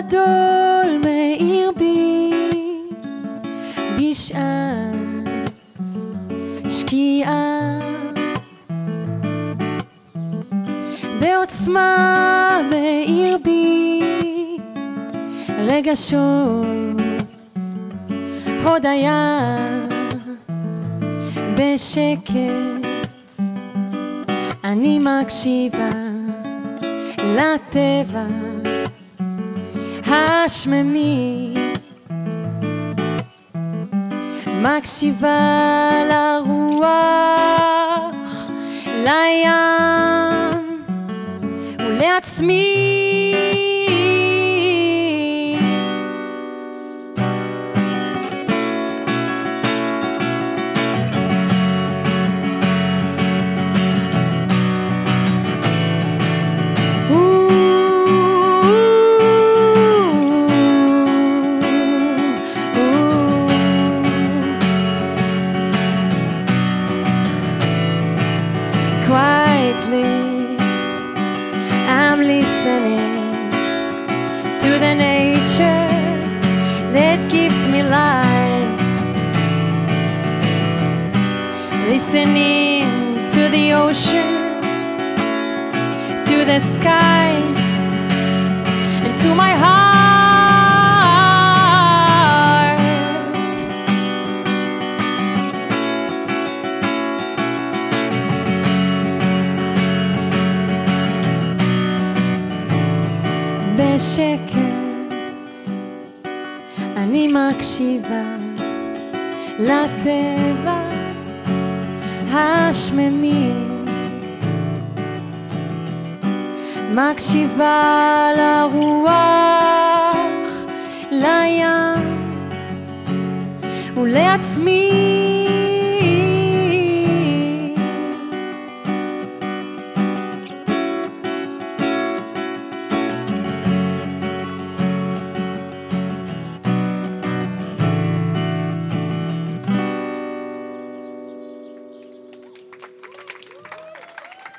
גדול מאיר בי בשעת שקיעה. בעוצמה מאיר בי רגשות הודיה. בשקט אני מקשיבה לטבע. השממי, מקשיבה לרוח, לים ולעצמי. I'm listening to the nature that gives me life. Listening to the ocean, to the sky, and to my heart. בשקט. אני מקשיבה לטבע השממי. מקשיבה לרוח, לים ולעצמי